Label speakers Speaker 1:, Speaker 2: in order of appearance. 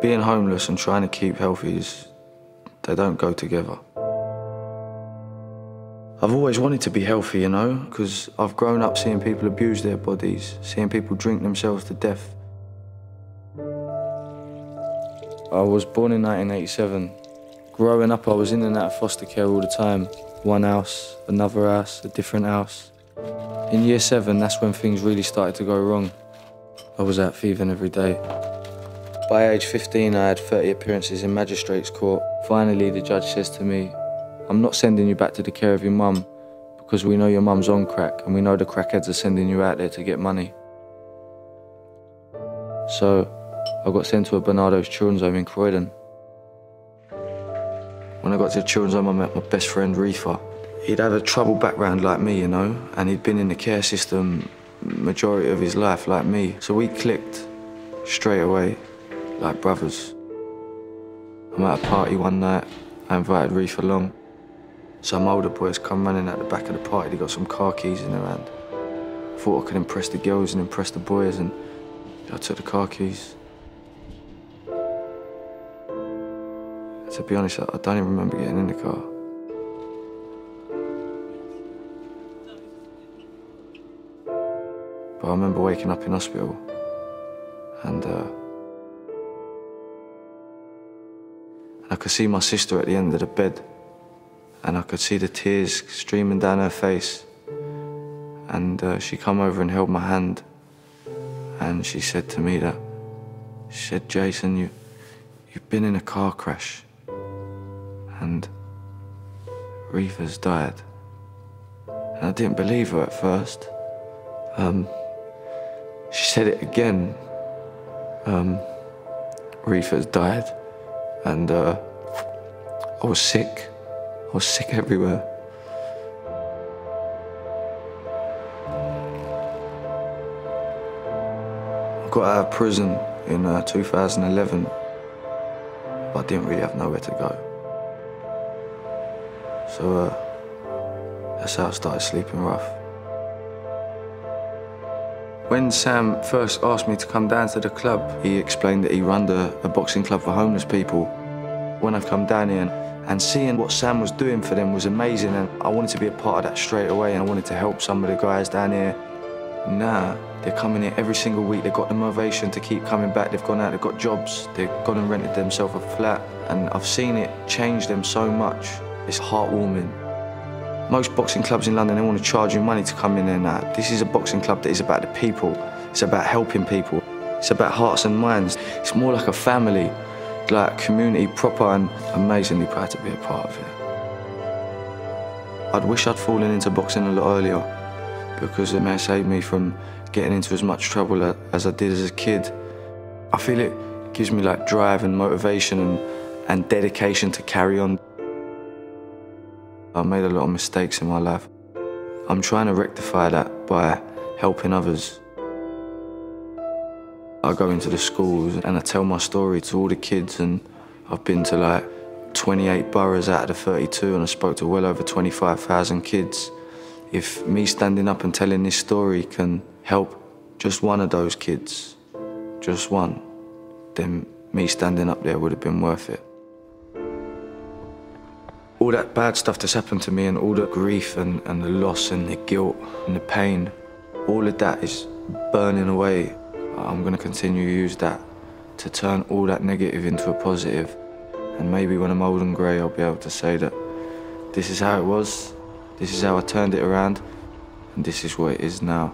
Speaker 1: Being homeless and trying to keep healthy is, they don't go together. I've always wanted to be healthy, you know, because I've grown up seeing people abuse their bodies, seeing people drink themselves to death. I was born in 1987. Growing up, I was in and out of foster care all the time. One house, another house, a different house. In year seven, that's when things really started to go wrong. I was out thieving every day. By age 15, I had 30 appearances in magistrates' court. Finally, the judge says to me, I'm not sending you back to the care of your mum because we know your mum's on crack and we know the crackheads are sending you out there to get money. So I got sent to a Barnardo's children's home in Croydon. When I got to the children's home, I met my best friend, Reefer. He'd had a troubled background like me, you know, and he'd been in the care system majority of his life like me. So we clicked straight away, like brothers. I'm at a party one night, I invited Reefer along. Some older boys come running at the back of the party, they got some car keys in their hand. Thought I could impress the girls and impress the boys, and I took the car keys. To be honest, I don't even remember getting in the car. But I remember waking up in hospital and uh, I could see my sister at the end of the bed and I could see the tears streaming down her face. And uh, she come over and held my hand and she said to me that, she said, Jason, you, you've been in a car crash and Reefer's died. And I didn't believe her at first. Um, she said it again. Um, Reefer's died, and uh, I was sick. I was sick everywhere. I got out of prison in uh, 2011, but I didn't really have nowhere to go. So uh, that's how I started sleeping rough. When Sam first asked me to come down to the club, he explained that he ran a, a boxing club for homeless people. When I've come down here and, and seeing what Sam was doing for them was amazing and I wanted to be a part of that straight away and I wanted to help some of the guys down here. Now, they're coming here every single week. They've got the motivation to keep coming back. They've gone out, they've got jobs. They've gone and rented themselves a flat. And I've seen it change them so much. It's heartwarming. Most boxing clubs in London, they want to charge you money to come in there uh, now. This is a boxing club that is about the people. It's about helping people. It's about hearts and minds. It's more like a family, like community proper and amazingly proud to be a part of it. I'd wish I'd fallen into boxing a lot earlier because it may have saved me from getting into as much trouble as I did as a kid. I feel it gives me like drive and motivation and, and dedication to carry on. I've made a lot of mistakes in my life. I'm trying to rectify that by helping others. I go into the schools and I tell my story to all the kids and I've been to like 28 boroughs out of the 32 and I spoke to well over 25,000 kids. If me standing up and telling this story can help just one of those kids, just one, then me standing up there would have been worth it all that bad stuff that's happened to me and all the grief and, and the loss and the guilt and the pain, all of that is burning away. I'm going to continue to use that to turn all that negative into a positive. And maybe when I'm old and grey, I'll be able to say that this is how it was, this is how I turned it around, and this is what it is now.